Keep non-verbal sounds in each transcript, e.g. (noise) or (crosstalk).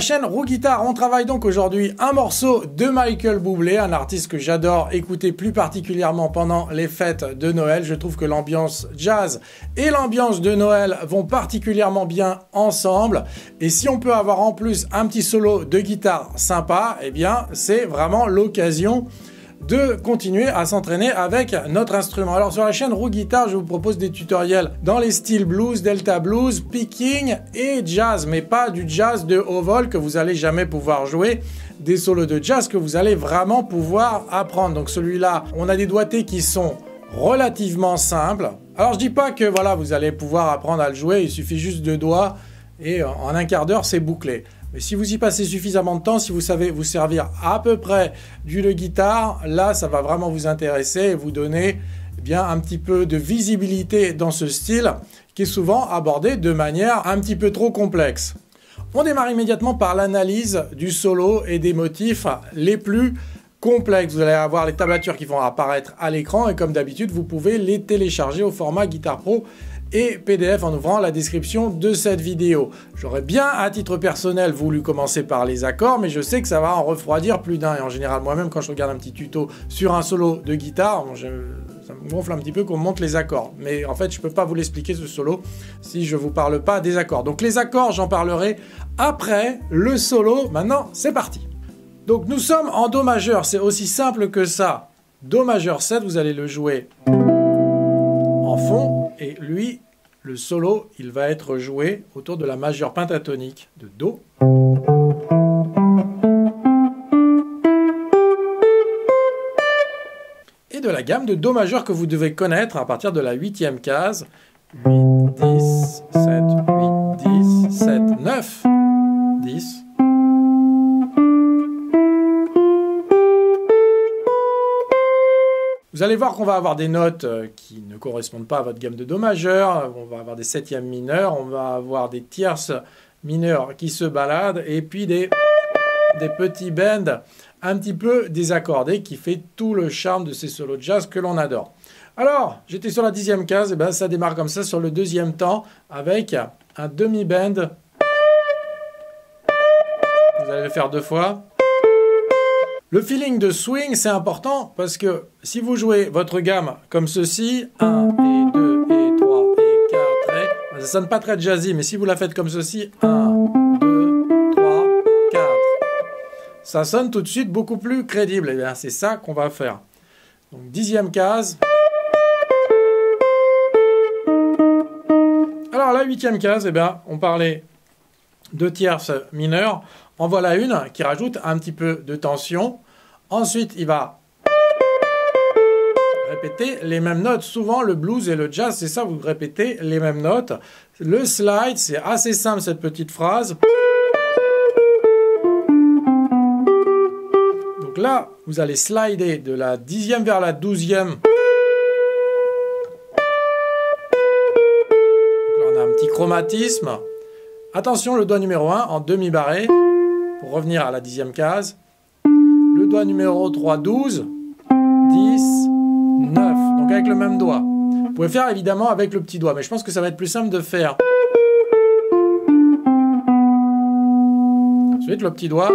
Chaîne Roux Guitar. On travaille donc aujourd'hui un morceau de Michael Bublé, un artiste que j'adore écouter plus particulièrement pendant les fêtes de Noël. Je trouve que l'ambiance jazz et l'ambiance de Noël vont particulièrement bien ensemble. Et si on peut avoir en plus un petit solo de guitare sympa, eh bien c'est vraiment l'occasion de continuer à s'entraîner avec notre instrument. Alors sur la chaîne Roux Guitar, je vous propose des tutoriels dans les styles blues, delta blues, picking et jazz, mais pas du jazz de haut vol que vous allez jamais pouvoir jouer, des solos de jazz que vous allez vraiment pouvoir apprendre. Donc celui-là, on a des doigtés qui sont relativement simples. Alors je dis pas que voilà, vous allez pouvoir apprendre à le jouer, il suffit juste de doigts et en un quart d'heure c'est bouclé. Mais si vous y passez suffisamment de temps, si vous savez vous servir à peu près du le guitare, là, ça va vraiment vous intéresser et vous donner eh bien un petit peu de visibilité dans ce style qui est souvent abordé de manière un petit peu trop complexe. On démarre immédiatement par l'analyse du solo et des motifs les plus complexes. Vous allez avoir les tablatures qui vont apparaître à l'écran et comme d'habitude, vous pouvez les télécharger au format Guitar Pro et PDF en ouvrant la description de cette vidéo. J'aurais bien à titre personnel voulu commencer par les accords, mais je sais que ça va en refroidir plus d'un. Et en général, moi-même, quand je regarde un petit tuto sur un solo de guitare, ça me gonfle un petit peu qu'on monte les accords. Mais en fait, je ne peux pas vous l'expliquer ce solo si je ne vous parle pas des accords. Donc les accords, j'en parlerai après le solo. Maintenant, c'est parti. Donc nous sommes en Do majeur, c'est aussi simple que ça. Do majeur 7, vous allez le jouer en fond et lui, le solo, il va être joué autour de la majeure pentatonique de Do. Et de la gamme de Do majeur que vous devez connaître à partir de la huitième case. 8, 10, 7, 8, 10, 7, 9, 10, Vous allez voir qu'on va avoir des notes euh, qui ne correspondent pas à votre gamme de Do majeur, on va avoir des septièmes mineurs, on va avoir des tierces mineurs qui se baladent, et puis des, des petits bends un petit peu désaccordés qui fait tout le charme de ces solos de jazz que l'on adore. Alors, j'étais sur la dixième case, et ben ça démarre comme ça sur le deuxième temps avec un demi-bend. Vous allez le faire deux fois. Le feeling de swing, c'est important parce que si vous jouez votre gamme comme ceci, 1 et 2 et 3 et 4 et... Ça sonne pas très jazzy, mais si vous la faites comme ceci, 1, 2, 3, 4, ça sonne tout de suite beaucoup plus crédible. Et eh bien c'est ça qu'on va faire. Donc dixième case. Alors la huitième case, eh on parlait de tierces mineures. En voilà une qui rajoute un petit peu de tension. Ensuite, il va répéter les mêmes notes. Souvent, le blues et le jazz, c'est ça, vous répétez les mêmes notes. Le slide, c'est assez simple cette petite phrase. Donc là, vous allez slider de la dixième vers la douzième. Donc là, on a un petit chromatisme. Attention, le doigt numéro 1 en demi-barré pour revenir à la dixième case. Doigt numéro 3, 12, 10, 9. Donc avec le même doigt. Vous pouvez faire évidemment avec le petit doigt, mais je pense que ça va être plus simple de faire. Ensuite, le petit doigt.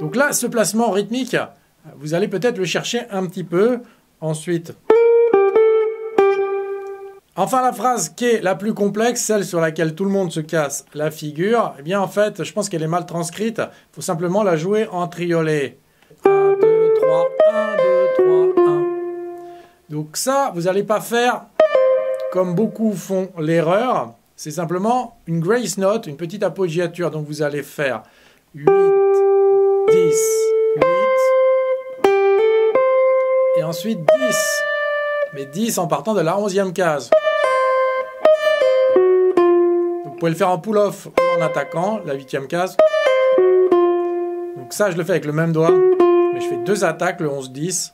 Donc là, ce placement rythmique, vous allez peut-être le chercher un petit peu. Ensuite, Enfin, la phrase qui est la plus complexe, celle sur laquelle tout le monde se casse la figure, eh bien en fait, je pense qu'elle est mal transcrite. Il faut simplement la jouer en triolet. 1, 2, 3, 1, 2, 3, 1. Donc ça, vous n'allez pas faire comme beaucoup font l'erreur. C'est simplement une grace note, une petite appoggiature. Donc vous allez faire 8, 10, 8. Et ensuite 10. Mais 10 en partant de la 11e case. Pouvez le faire en pull-off ou en attaquant, la huitième case. Donc ça, je le fais avec le même doigt, mais je fais deux attaques, le 11-10.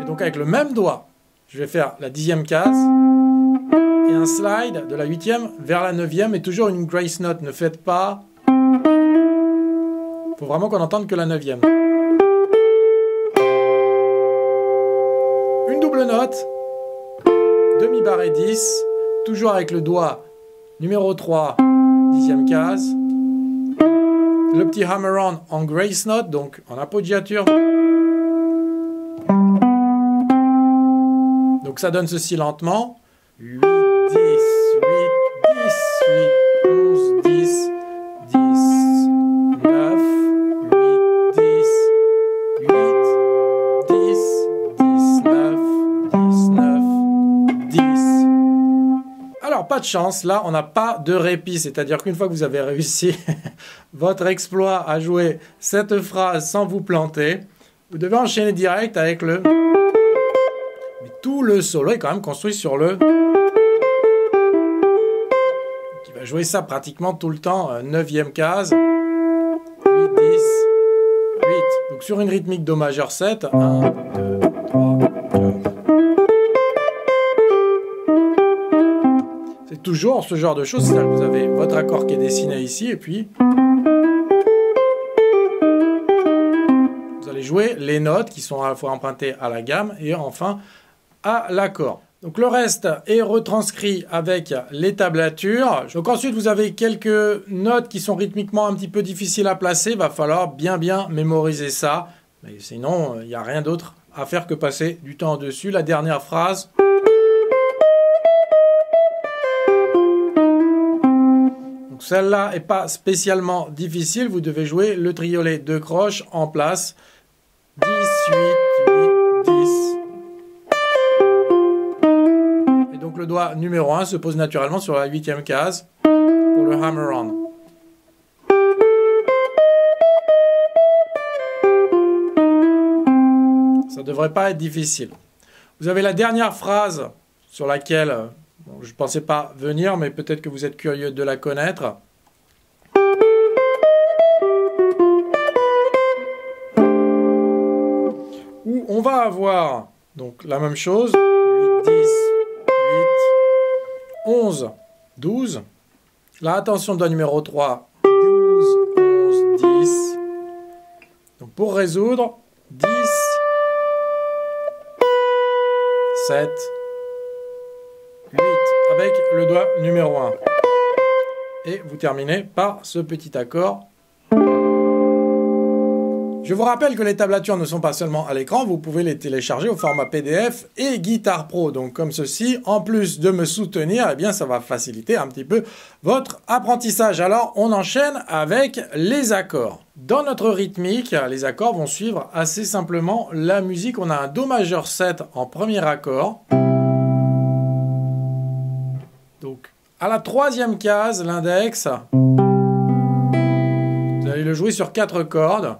Et donc avec le même doigt, je vais faire la dixième case et un slide de la huitième vers la neuvième et toujours une grace note. Ne faites pas. Faut vraiment qu'on entende que la neuvième. Une double note demi-barré 10, toujours avec le doigt numéro 3, dixième case. Le petit hammer-on en grace note, donc en appoggiature. Donc ça donne ceci lentement. De chance, là, on n'a pas de répit, c'est-à-dire qu'une fois que vous avez réussi (laughs) votre exploit à jouer cette phrase sans vous planter, vous devez enchaîner direct avec le... Mais tout le solo est quand même construit sur le... Qui va jouer ça pratiquement tout le temps, 9 case. 8, 10, 8. Donc sur une rythmique Do majeur 7, 1, 2, toujours ce genre de choses, vous avez votre accord qui est dessiné ici, et puis vous allez jouer les notes qui sont à la fois empruntées à la gamme et enfin à l'accord. Donc le reste est retranscrit avec les tablatures. Donc ensuite vous avez quelques notes qui sont rythmiquement un petit peu difficiles à placer. Va falloir bien bien mémoriser ça. Mais sinon il n'y a rien d'autre à faire que passer du temps dessus. La dernière phrase. Celle-là n'est pas spécialement difficile. Vous devez jouer le triolet de croche en place. 10, 8, 8, 10. Et donc le doigt numéro 1 se pose naturellement sur la huitième case pour le hammer-on. Ça ne devrait pas être difficile. Vous avez la dernière phrase sur laquelle je ne pensais pas venir, mais peut-être que vous êtes curieux de la connaître. Où on va avoir donc la même chose 8, 10, 8, 11, 12. Là, attention, doigt numéro 3, 12, 11, 10. Donc pour résoudre, 10, 7, 8 le doigt numéro 1. Et vous terminez par ce petit accord. Je vous rappelle que les tablatures ne sont pas seulement à l'écran, vous pouvez les télécharger au format PDF et Guitar Pro. Donc comme ceci, en plus de me soutenir, eh bien ça va faciliter un petit peu votre apprentissage. Alors on enchaîne avec les accords. Dans notre rythmique, les accords vont suivre assez simplement la musique. On a un Do majeur 7 en premier accord. À la troisième case, l'index, vous allez le jouer sur quatre cordes.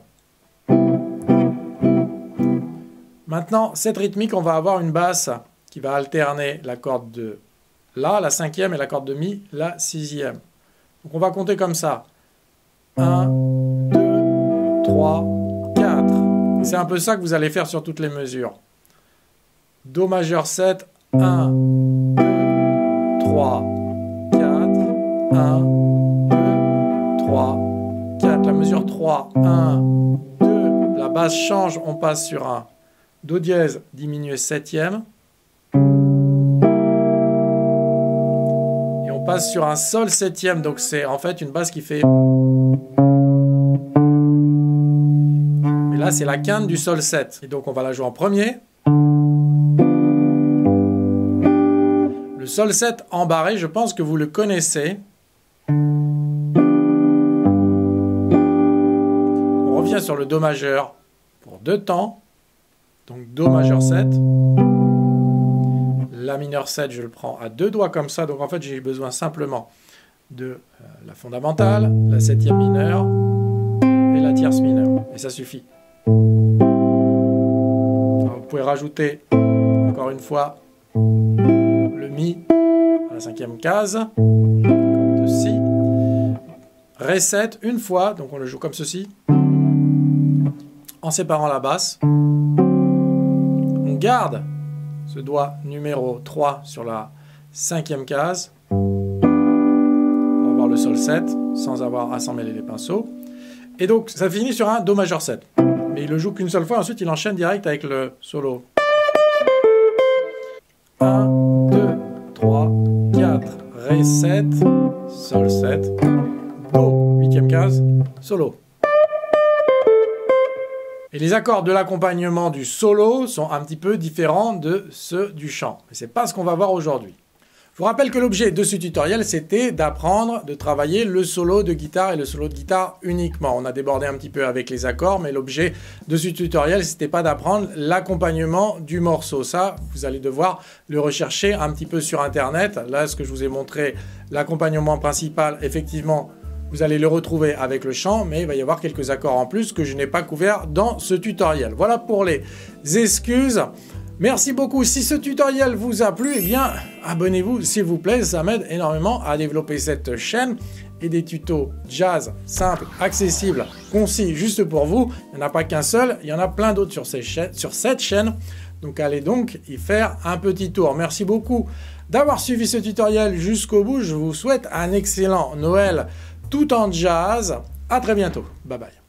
Maintenant, cette rythmique, on va avoir une basse qui va alterner la corde de La, la cinquième, et la corde de Mi, la sixième. Donc on va compter comme ça. 1, 2, 3, 4. C'est un peu ça que vous allez faire sur toutes les mesures. Do majeur 7, 1, 2, 3, 4, 1, 2, 3, 4. La mesure 3, 1, 2. La basse change, on passe sur un Do dièse diminué septième. Et on passe sur un Sol septième, donc c'est en fait une basse qui fait... Mais là c'est la quinte du sol 7. Et donc, on va la jouer en premier. Le sol 7 embarré, je pense que vous le connaissez. Sur le Do majeur pour deux temps. Donc Do majeur 7. La mineur 7, je le prends à deux doigts comme ça. Donc en fait, j'ai besoin simplement de euh, la fondamentale, la septième mineure et la tierce mineure. Et ça suffit. vous pouvez rajouter encore une fois le Mi à la cinquième case, comme ceci. Ré 7 une fois, donc on le joue comme ceci, en séparant la basse. On garde ce doigt numéro 3 sur la cinquième case le sol 7 sans avoir à s'en mêler les pinceaux. Et donc ça finit sur un Do majeur 7. Mais il le joue qu'une seule fois, ensuite il enchaîne direct avec le solo. 1, 2, 3, 4, Ré 7, Sol 7, Do, 8 case, solo. Et les accords de l'accompagnement du solo sont un petit peu différents de ceux du chant. Mais c'est pas ce qu'on va voir aujourd'hui. Je vous rappelle que l'objet de ce tutoriel, c'était d'apprendre, de travailler le solo de guitare et le solo de guitare uniquement. On a débordé un petit peu avec les accords, mais l'objet de ce tutoriel, c'était pas d'apprendre l'accompagnement du morceau. Ça, vous allez devoir le rechercher un petit peu sur Internet. Là, ce que je vous ai montré, l'accompagnement principal, effectivement, vous allez le retrouver avec le chant, mais il va y avoir quelques accords en plus que je n'ai pas couverts dans ce tutoriel. Voilà pour les excuses. Merci beaucoup. Si ce tutoriel vous a plu, eh bien, abonnez-vous s'il vous plaît. Ça m'aide énormément à développer cette chaîne et des tutos jazz simples, accessibles, concis, juste pour vous. Il n'y en a pas qu'un seul, il y en a plein d'autres sur, sur cette chaîne. Donc allez donc y faire un petit tour. Merci beaucoup d'avoir suivi ce tutoriel jusqu'au bout. Je vous souhaite un excellent Noël tout en jazz. À très bientôt. Bye bye.